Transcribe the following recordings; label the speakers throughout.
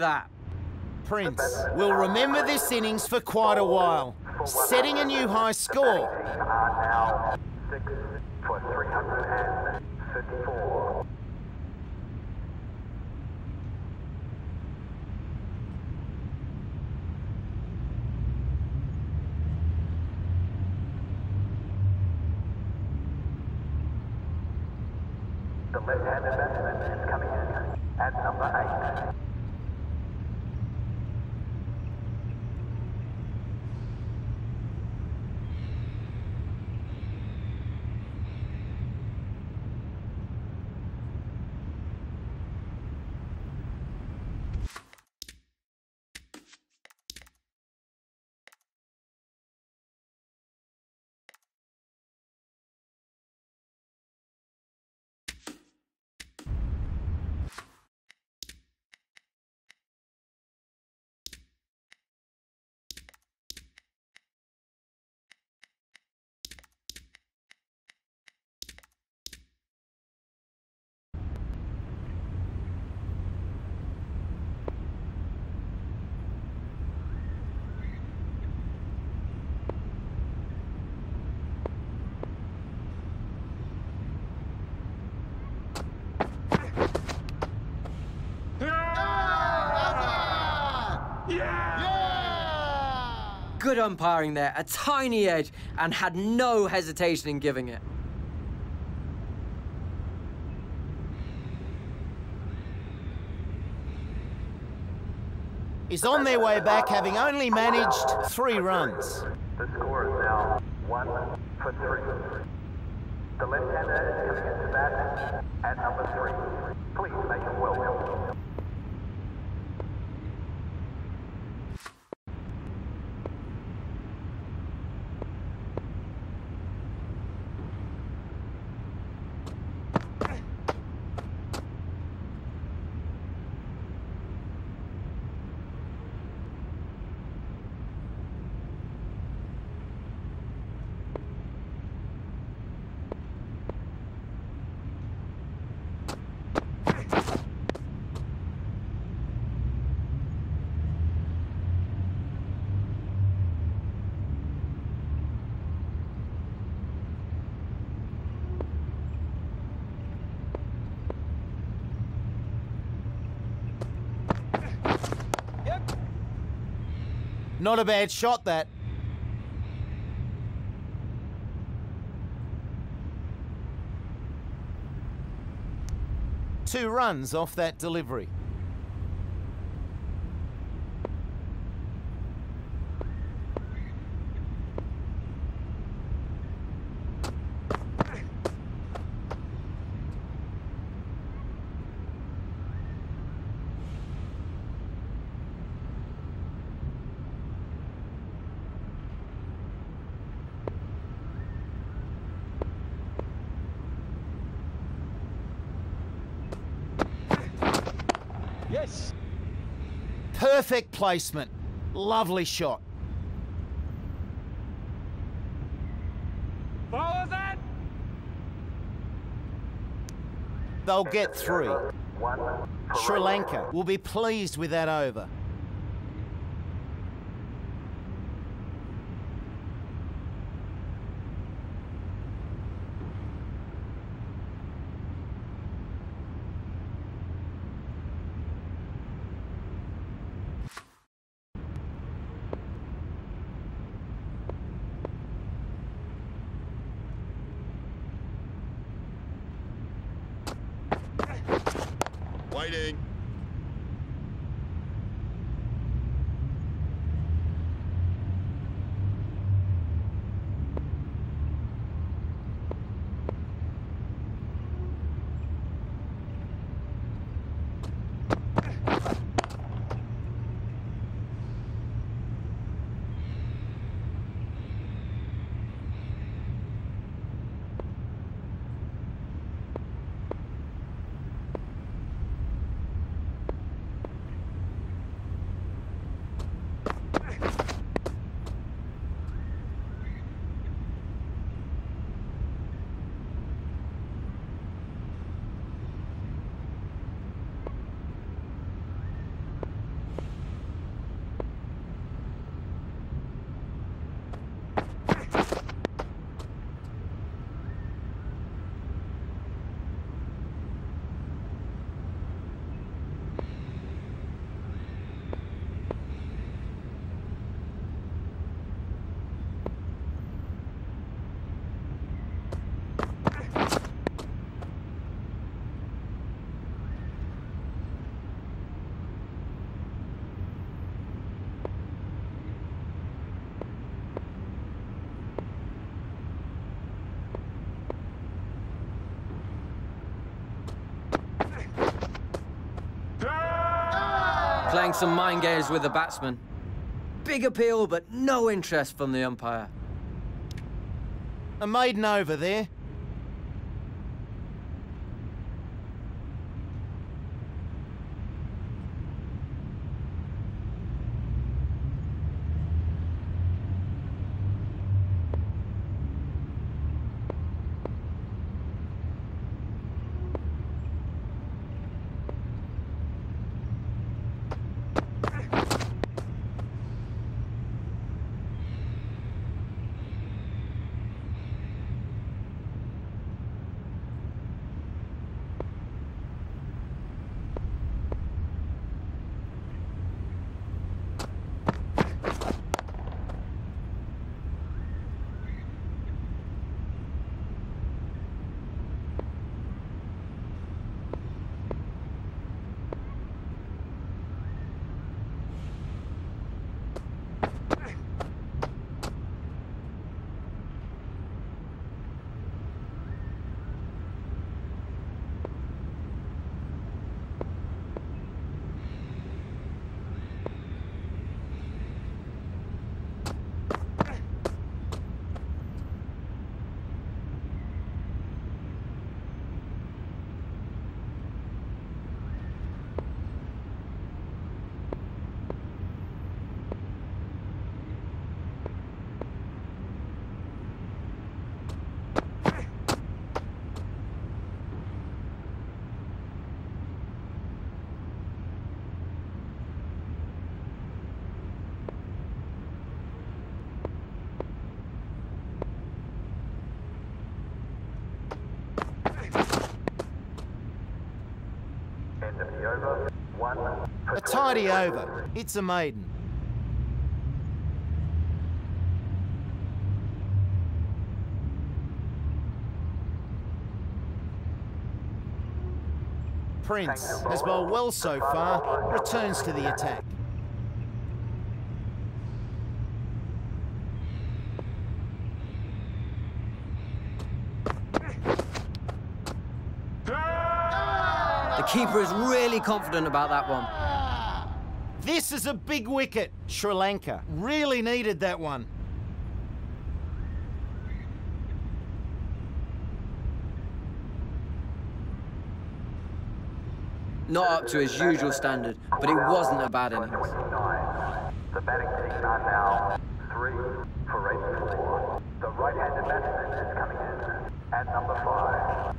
Speaker 1: that.
Speaker 2: Prince will remember this innings for quite a while, setting a new high score.
Speaker 3: Are now six for 354. The left-handed batsman is coming in at number eight.
Speaker 1: Good umpiring there, a tiny edge, and had no hesitation in giving it.
Speaker 2: Is on their way back, having only managed three runs.
Speaker 3: The score is now one for three. The left-hander is coming into bat at number three. Please make him welcome.
Speaker 2: Not a bad shot, that. Two runs off that delivery. Perfect placement. Lovely shot.
Speaker 4: Follow that.
Speaker 2: They'll get three. Sri Lanka will be pleased with that over.
Speaker 5: Waiting.
Speaker 1: Playing some mind games with the batsman. Big appeal, but no interest from the umpire.
Speaker 2: A maiden over there.
Speaker 3: End of the over. One
Speaker 2: over. It's a maiden. Prince has bowled well so far, returns to the attack.
Speaker 1: The keeper is really confident about that one.
Speaker 2: This is a big wicket. Sri Lanka really needed that one.
Speaker 1: Not up to his usual standard, but it wasn't a bad innings.
Speaker 3: The batting team are now three for 84. The right-handed batsman is coming in at number five.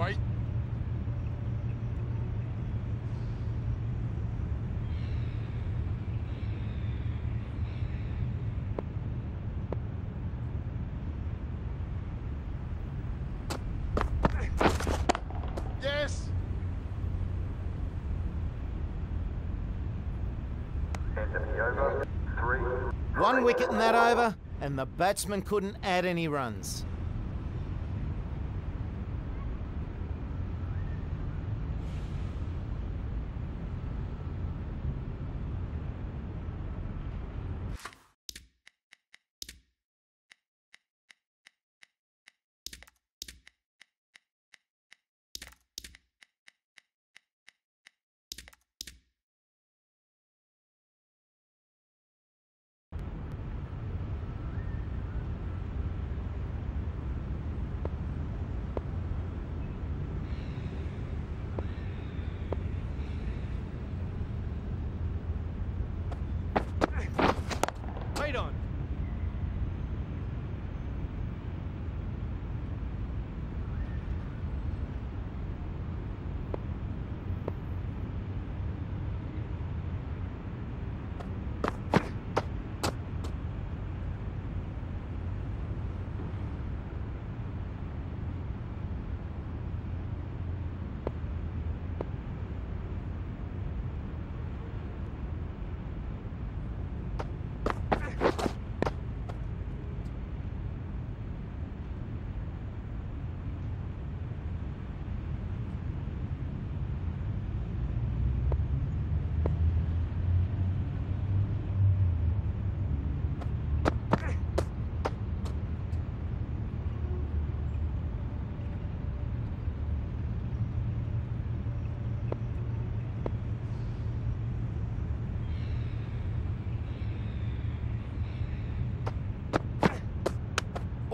Speaker 5: Wait. Yes.
Speaker 3: End of the over. Three.
Speaker 2: Wicket in that over, and the batsman couldn't add any runs.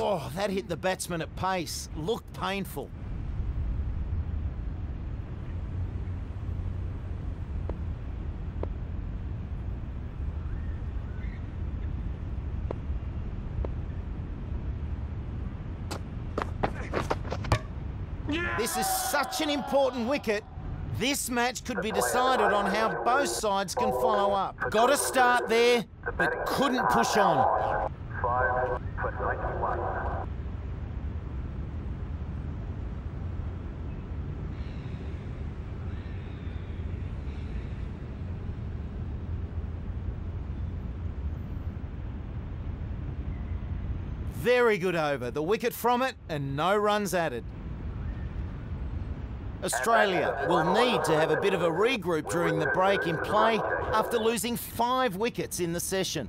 Speaker 2: Oh, that hit the batsman at pace. Looked painful. This is such an important wicket. This match could be decided on how both sides can follow up. Got to start there, but couldn't push on. Very good over. The wicket from it and no runs added. Australia will need to have a bit of a regroup during the break in play after losing five wickets in the session.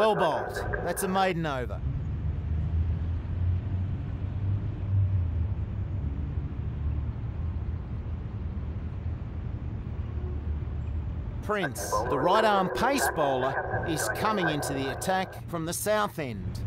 Speaker 2: Well bowled. That's a maiden over. Prince, the right arm pace bowler, is coming into the attack from the south end.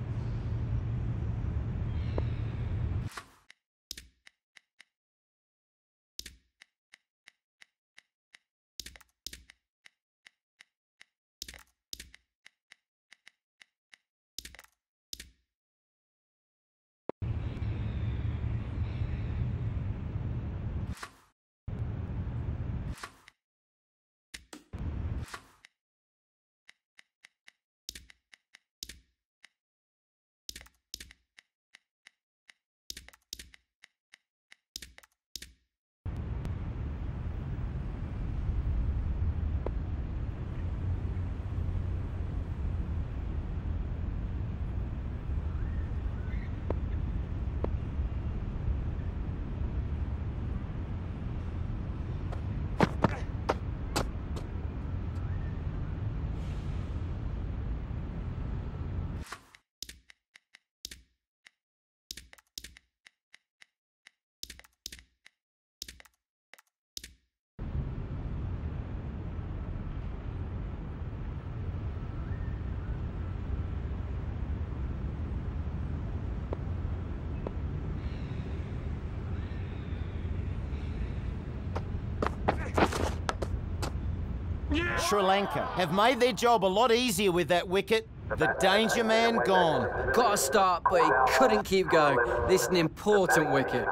Speaker 2: Sri Lanka have made their job a lot easier with that wicket. The danger man gone.
Speaker 1: Got a start, but he couldn't keep going. This is an important wicket.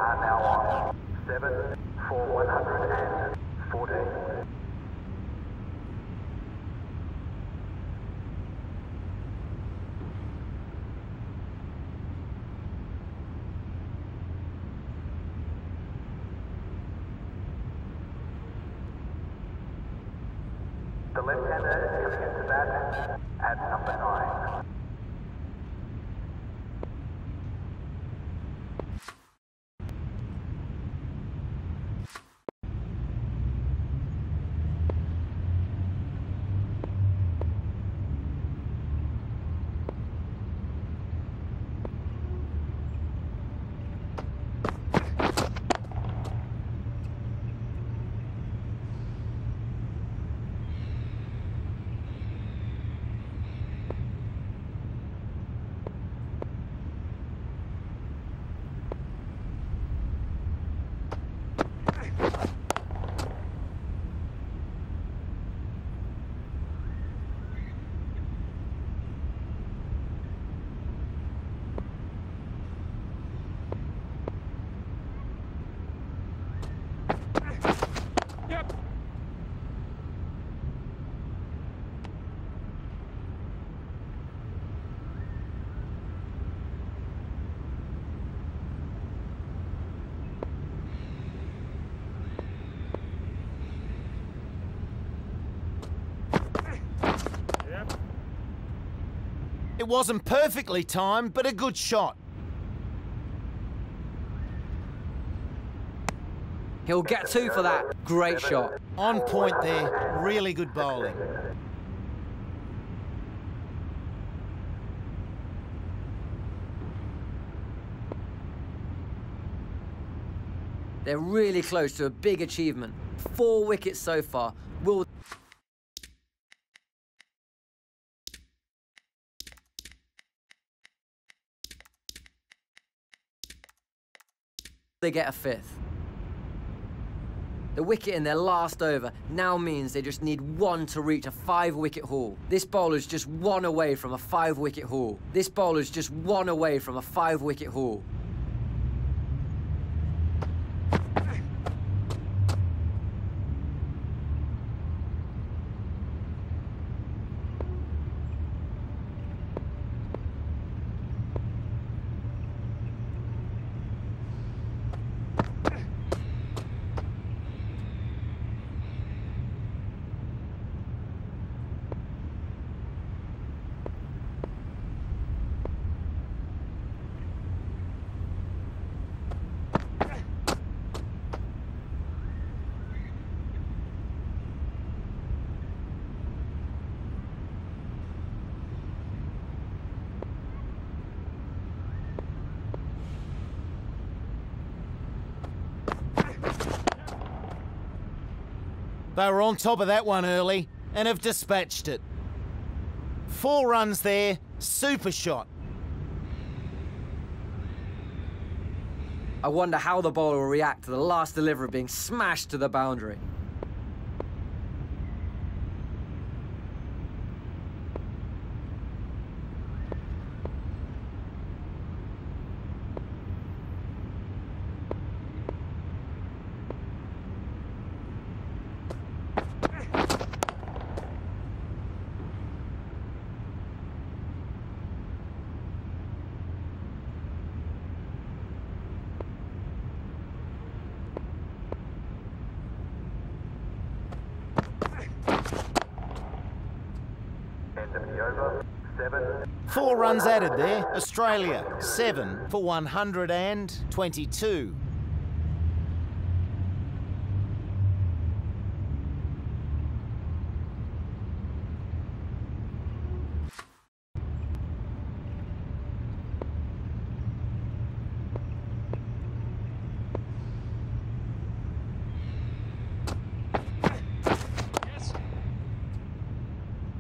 Speaker 3: The left-hander is coming into that at number
Speaker 2: 9. Wasn't perfectly timed, but a good shot.
Speaker 1: He'll get two for that. Great shot.
Speaker 2: On point there. Really good bowling.
Speaker 1: They're really close to a big achievement. Four wickets so far. Will they get a fifth? The wicket in their last over now means they just need one to reach a five wicket haul. This bowler's just one away from a five wicket haul. This bowler's just one away from a five wicket haul.
Speaker 2: They were on top of that one early and have dispatched it. Four runs there, super shot.
Speaker 1: I wonder how the bowler will react to the last delivery being smashed to the boundary.
Speaker 2: Four runs added there. Australia, seven for 122.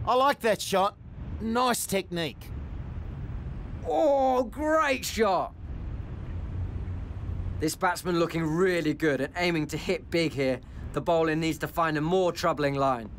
Speaker 2: I like that shot. Nice technique.
Speaker 1: Oh, great shot! This batsman looking really good and aiming to hit big here. The bowler needs to find a more troubling line.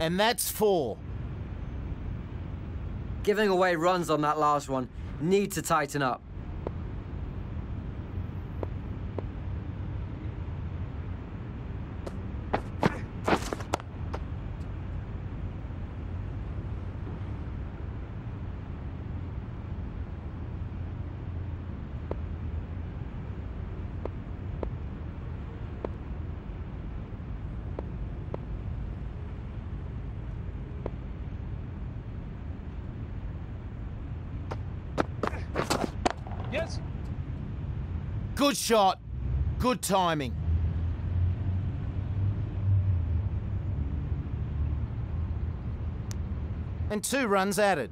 Speaker 2: And that's four.
Speaker 1: Giving away runs on that last one. Need to tighten up.
Speaker 5: Yes.
Speaker 2: Good shot. Good timing. And two runs added.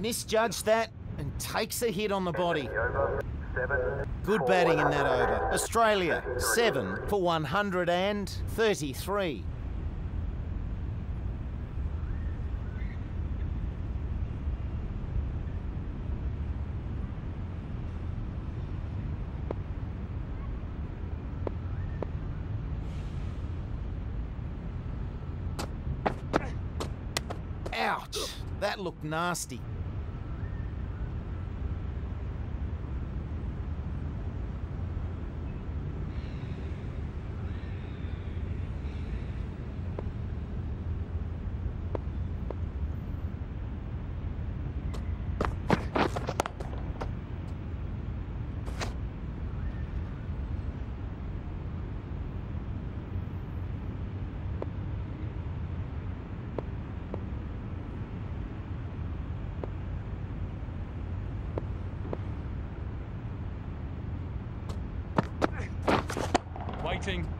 Speaker 2: Misjudged that and takes a hit on the body. Good batting in that over. Australia, 7 for 133. Ouch! That looked nasty.
Speaker 5: Waiting.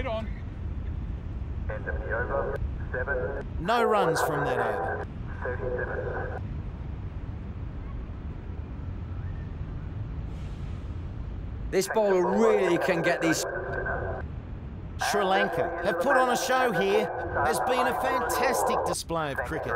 Speaker 5: Wait on.
Speaker 3: End of the over. Seven.
Speaker 2: No runs from that over.
Speaker 1: This bowler really can get these
Speaker 2: Sri Lanka have put on a show here. Has been a fantastic display of cricket.